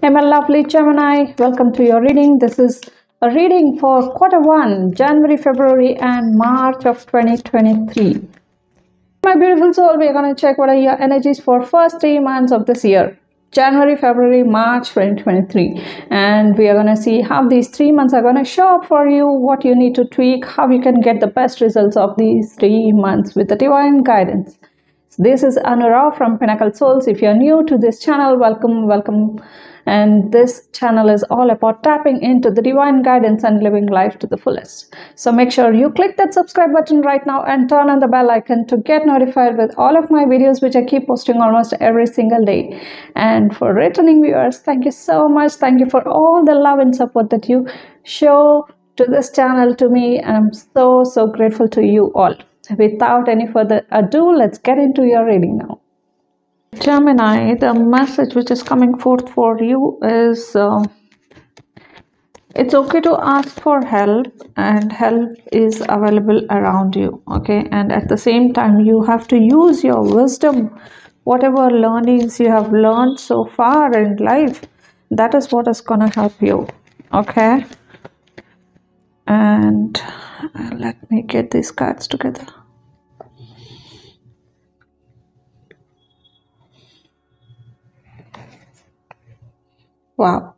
Hey, lovely Gemini, welcome to your reading. This is a reading for quarter one, January, February, and March of 2023. My beautiful soul, we're going to check what are your energies for first three months of this year. January, February, March 2023. And we are going to see how these three months are going to show up for you, what you need to tweak, how you can get the best results of these three months with the divine guidance. This is Anu Rao from Pinnacle Souls. If you're new to this channel, welcome, welcome. And this channel is all about tapping into the divine guidance and living life to the fullest. So make sure you click that subscribe button right now and turn on the bell icon to get notified with all of my videos, which I keep posting almost every single day. And for returning viewers, thank you so much. Thank you for all the love and support that you show to this channel to me. And I'm so, so grateful to you all. Without any further ado, let's get into your reading now. Gemini, the message which is coming forth for you is uh, it's okay to ask for help, and help is available around you. Okay, and at the same time, you have to use your wisdom, whatever learnings you have learned so far in life, that is what is gonna help you. Okay, and let me get these cards together. Wow.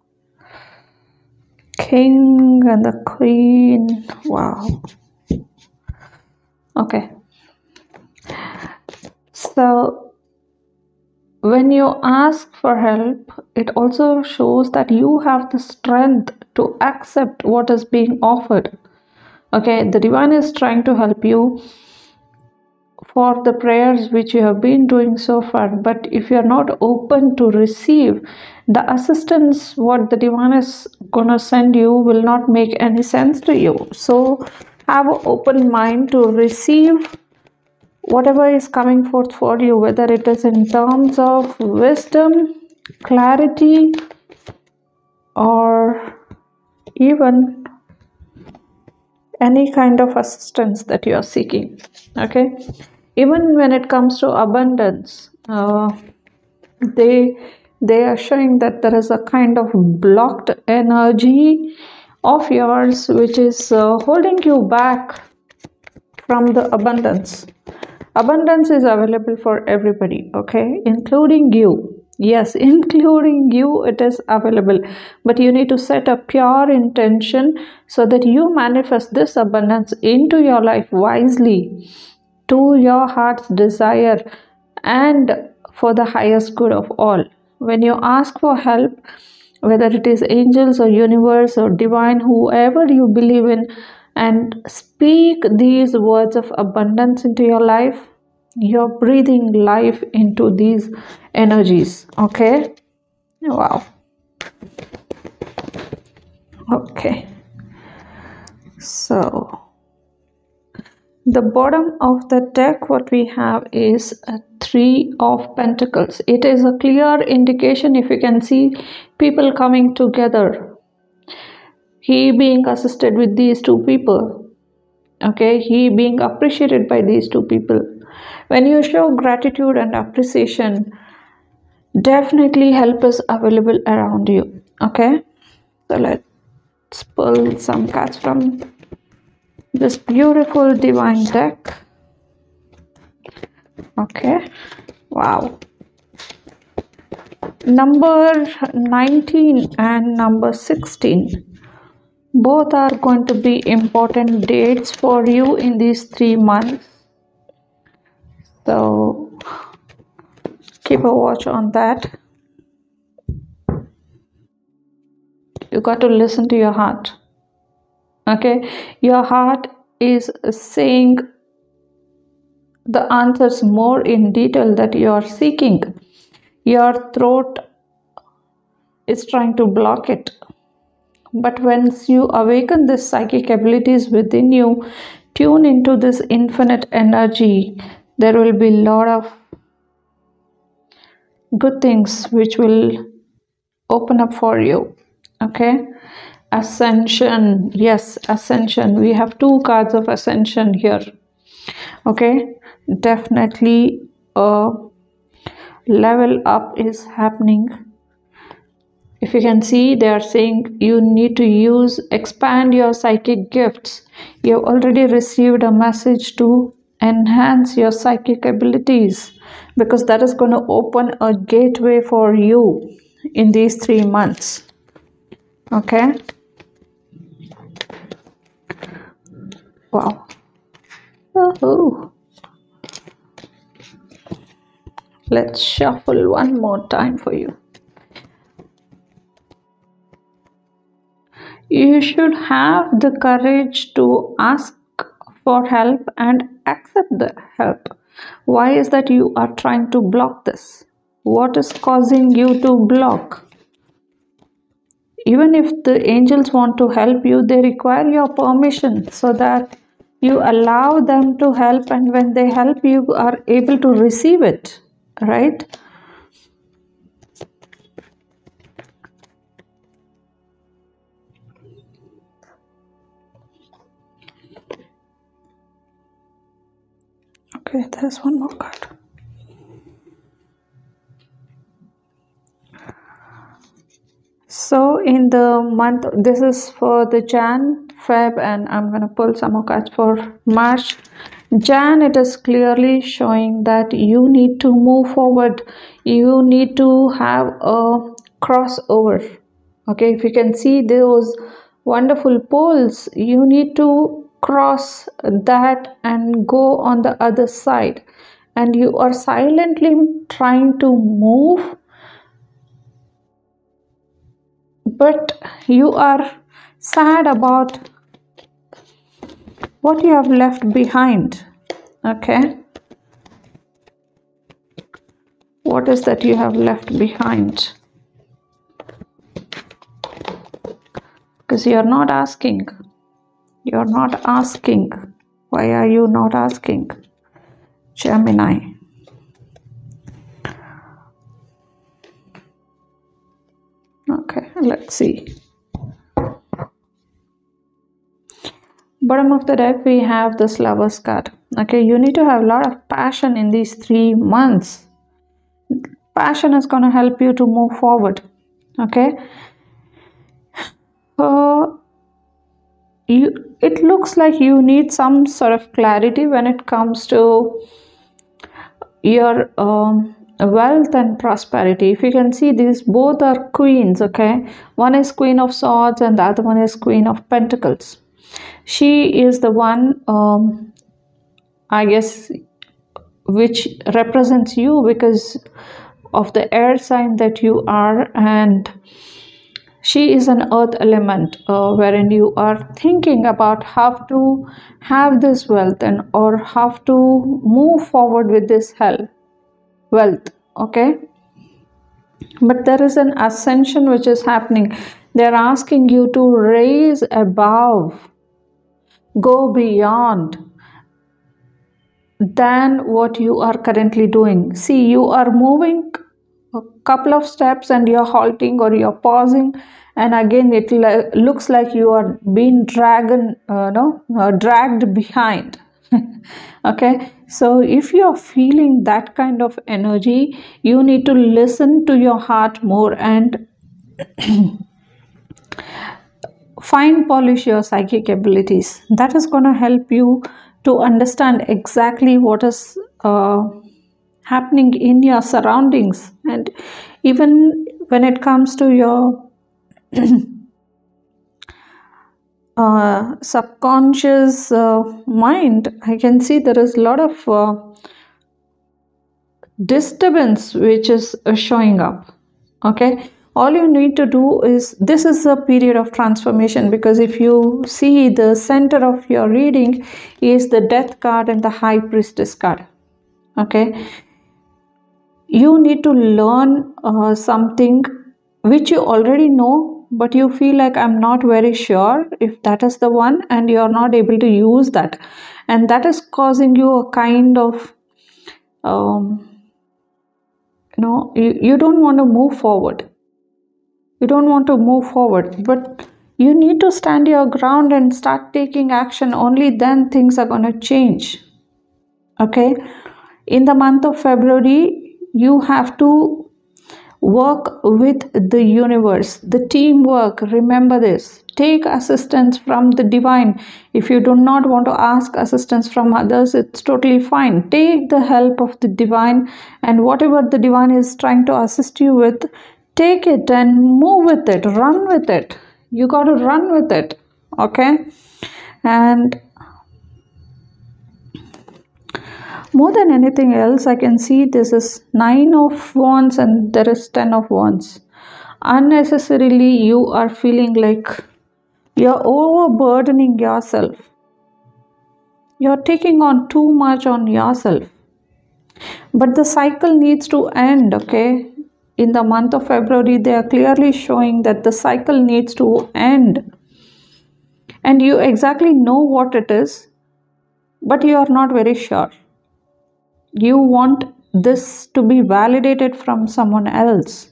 King and the Queen. Wow. Okay. So, when you ask for help, it also shows that you have the strength to accept what is being offered. Okay, the divine is trying to help you for the prayers which you have been doing so far. But if you are not open to receive the assistance what the divine is gonna send you will not make any sense to you. So have an open mind to receive whatever is coming forth for you whether it is in terms of wisdom clarity or even any kind of assistance that you are seeking. Okay even when it comes to abundance uh, they they are showing that there is a kind of blocked energy of yours which is uh, holding you back from the abundance. Abundance is available for everybody okay? Including you. Yes including you it is available. But you need to set a pure intention so that you manifest this abundance into your life wisely to your heart's desire and for the highest good of all. When you ask for help, whether it is angels or universe or divine, whoever you believe in, and speak these words of abundance into your life, you're breathing life into these energies. Okay? Wow. Okay. So the bottom of the deck what we have is a three of pentacles. It is a clear indication if you can see people coming together. He being assisted with these two people okay? He being appreciated by these two people. When you show gratitude and appreciation definitely help is available around you okay? So let's pull some cards from this beautiful divine deck. Okay. Wow. Number 19 and number 16 both are going to be important dates for you in these three months. So keep a watch on that. You got to listen to your heart okay? Your heart is saying the answers more in detail that you are seeking. Your throat is trying to block it. But once you awaken the psychic abilities within you tune into this infinite energy. There will be a lot of good things which will open up for you. Okay ascension. Yes ascension. We have two cards of ascension here. Okay? Definitely a level up is happening. If you can see they are saying you need to use expand your psychic gifts. You have already received a message to enhance your psychic abilities because that is going to open a gateway for you in these three months. Okay wow oh let's shuffle one more time for you you should have the courage to ask for help and accept the help. Why is that you are trying to block this? What is causing you to block? Even if the angels want to help you, they require your permission so that you allow them to help, and when they help, you are able to receive it, right? Okay, there's one more card. So in the month, this is for the Jan, Feb, and I'm gonna pull some more cards for March. Jan, it is clearly showing that you need to move forward. You need to have a crossover. Okay, if you can see those wonderful poles, you need to cross that and go on the other side and you are silently trying to move but you are sad about what you have left behind okay what is that you have left behind because you are not asking you're not asking. Why are you not asking? Gemini. Okay, let's see. Bottom of the deck, we have this Lover's card. Okay, you need to have a lot of passion in these three months. Passion is going to help you to move forward. Okay. Uh, you it looks like you need some sort of clarity when it comes to your um, wealth and prosperity. If you can see these both are queens okay? One is queen of swords and the other one is queen of pentacles. She is the one um, i guess which represents you because of the air sign that you are and she is an earth element uh, wherein you are thinking about how to have this wealth and or how to move forward with this health wealth okay? But there is an ascension which is happening. They're asking you to raise above go beyond than what you are currently doing. See you are moving a couple of steps and you're halting or you're pausing and again it looks like you are being dragged uh, no uh, dragged behind okay? So if you're feeling that kind of energy you need to listen to your heart more and fine polish your psychic abilities. That is going to help you to understand exactly what is uh, happening in your surroundings. And even when it comes to your uh, subconscious uh, mind i can see there is a lot of uh, disturbance which is uh, showing up okay? All you need to do is this is a period of transformation because if you see the center of your reading is the death card and the high priestess card okay? You need to learn uh, something which you already know but you feel like i'm not very sure if that is the one and you're not able to use that. And that is causing you a kind of um, you know you, you don't want to move forward. You don't want to move forward. But you need to stand your ground and start taking action. Only then things are going to change. Okay? In the month of february you have to work with the universe. The teamwork. Remember this. Take assistance from the divine. If you do not want to ask assistance from others it's totally fine. Take the help of the divine and whatever the divine is trying to assist you with take it and move with it. Run with it. You got to run with it. Okay? And more than anything else i can see this is nine of wands and there is ten of wands. Unnecessarily you are feeling like you're overburdening yourself. You're taking on too much on yourself. But the cycle needs to end okay? In the month of february they are clearly showing that the cycle needs to end. And you exactly know what it is but you are not very sure you want this to be validated from someone else.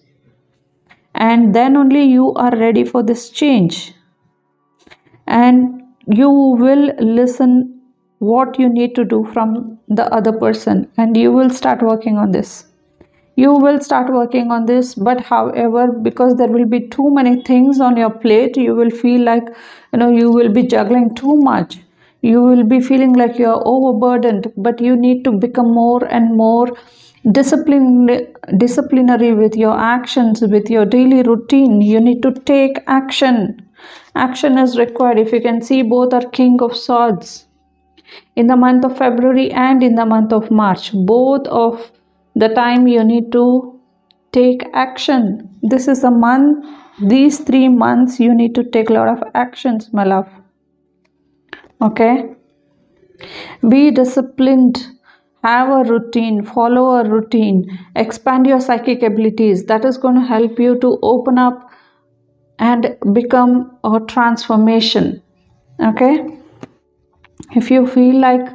And then only you are ready for this change. And you will listen what you need to do from the other person. And you will start working on this. You will start working on this but however because there will be too many things on your plate you will feel like you know you will be juggling too much you will be feeling like you're overburdened but you need to become more and more disciplined disciplinary with your actions with your daily routine. You need to take action. Action is required. If you can see both are king of swords. In the month of february and in the month of march both of the time you need to take action. This is a month these three months you need to take a lot of actions my love okay? Be disciplined. Have a routine. Follow a routine. Expand your psychic abilities. That is going to help you to open up and become a transformation. Okay? If you feel like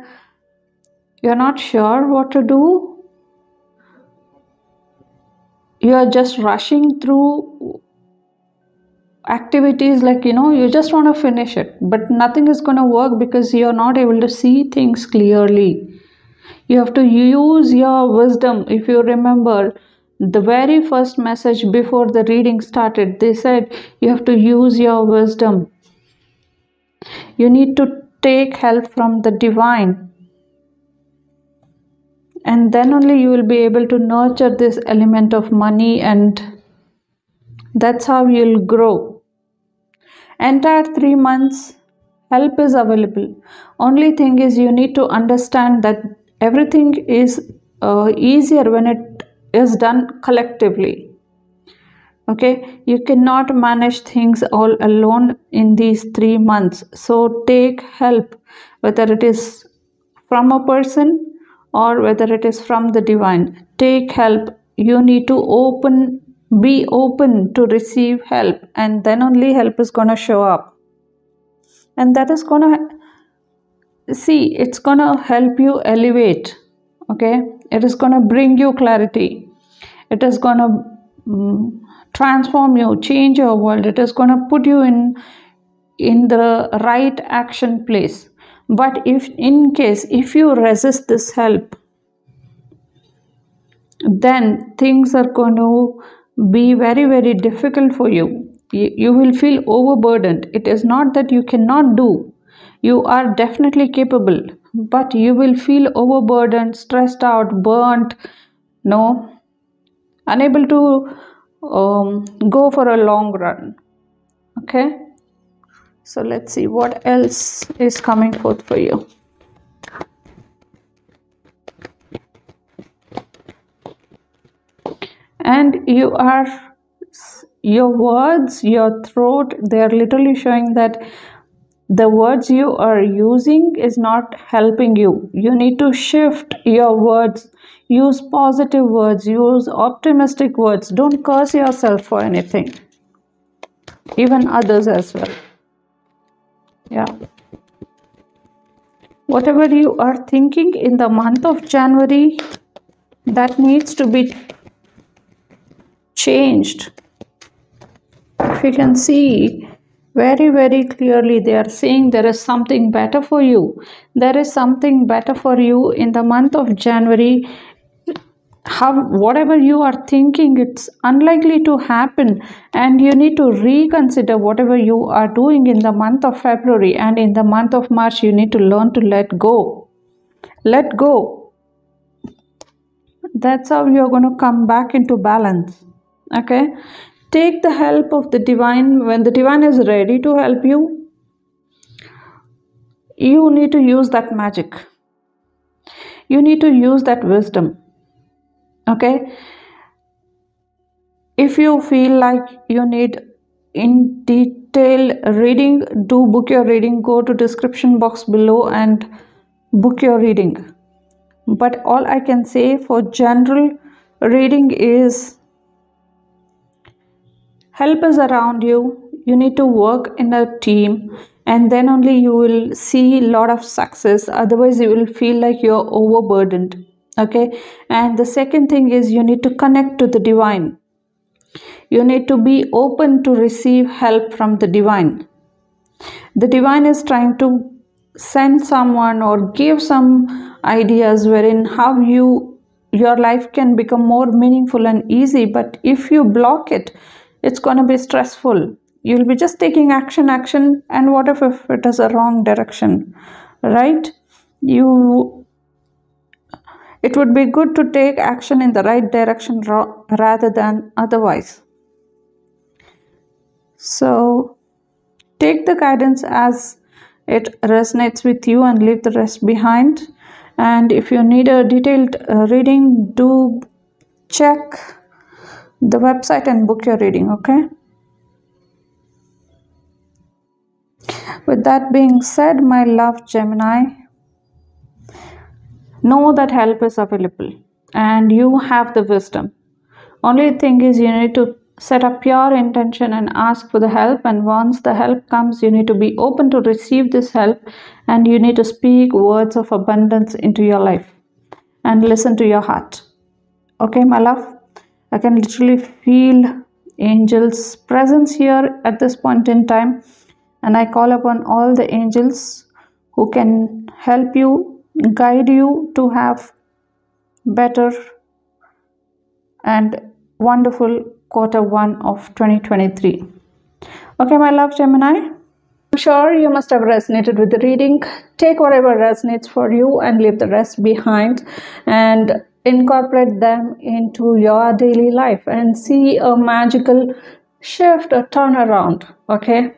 you're not sure what to do you are just rushing through activities like you know you just want to finish it but nothing is going to work because you're not able to see things clearly. You have to use your wisdom. If you remember the very first message before the reading started they said you have to use your wisdom. You need to take help from the divine. And then only you will be able to nurture this element of money and that's how you'll grow entire 3 months help is available. Only thing is you need to understand that everything is uh, easier when it is done collectively. Okay? You cannot manage things all alone in these 3 months. So take help whether it is from a person or whether it is from the divine. Take help. You need to open be open to receive help and then only help is going to show up. And that is going to see it's going to help you elevate okay? It is going to bring you clarity. It is going to um, transform you change your world. It is going to put you in in the right action place. But if in case if you resist this help then things are going to be very very difficult for you. You will feel overburdened. It is not that you cannot do. You are definitely capable but you will feel overburdened stressed out burnt no unable to um, go for a long run. Okay? So let's see what else is coming forth for you and you are your words your throat they are literally showing that the words you are using is not helping you. You need to shift your words. Use positive words use optimistic words. Don't curse yourself for anything. Even others as well. Yeah. Whatever you are thinking in the month of january that needs to be changed. If you can see very very clearly they are saying there is something better for you. There is something better for you in the month of january. How whatever you are thinking it's unlikely to happen. And you need to reconsider whatever you are doing in the month of february. And in the month of march you need to learn to let go. Let go. That's how you're going to come back into balance okay? Take the help of the divine. When the divine is ready to help you you need to use that magic. You need to use that wisdom. Okay? If you feel like you need in detail reading do book your reading. Go to description box below and book your reading. But all i can say for general reading is help is around you. You need to work in a team and then only you will see a lot of success. Otherwise you will feel like you're overburdened okay? And the second thing is you need to connect to the divine. You need to be open to receive help from the divine. The divine is trying to send someone or give some ideas wherein how you your life can become more meaningful and easy. But if you block it it's going to be stressful. You'll be just taking action action and what if, if it is a wrong direction right? You it would be good to take action in the right direction ra- rather than otherwise. So take the guidance as it resonates with you and leave the rest behind. And if you need a detailed uh, reading do check the website and book your reading okay? With that being said my love gemini know that help is available and you have the wisdom. Only thing is you need to set up your intention and ask for the help and once the help comes you need to be open to receive this help and you need to speak words of abundance into your life and listen to your heart. Okay my love i can literally feel angels presence here at this point in time and i call upon all the angels who can help you guide you to have better and wonderful quarter one of 2023. Okay, my love Gemini. I'm sure you must have resonated with the reading. Take whatever resonates for you and leave the rest behind and incorporate them into your daily life and see a magical shift or turnaround. Okay.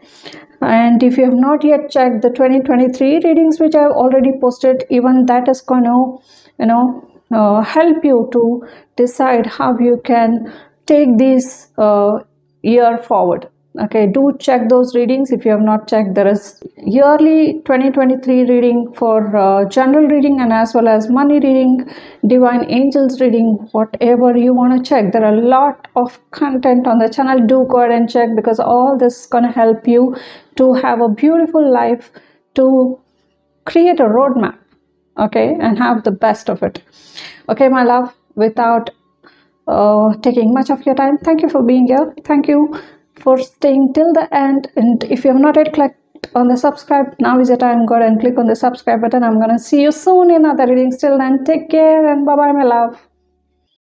And if you have not yet checked the 2023 readings, which I've already posted, even that is going to, you know, uh, help you to decide how you can take this uh, year forward okay do check those readings. If you have not checked there is yearly 2023 reading for uh, general reading and as well as money reading divine angels reading whatever you want to check. There are a lot of content on the channel. Do go ahead and check because all this is going to help you to have a beautiful life to create a roadmap okay and have the best of it. Okay my love without uh, taking much of your time thank you for being here. Thank you for staying till the end. And if you have not yet clicked on the subscribe now is the time. Go and click on the subscribe button. I'm gonna see you soon in other readings. Till then take care and bye bye my love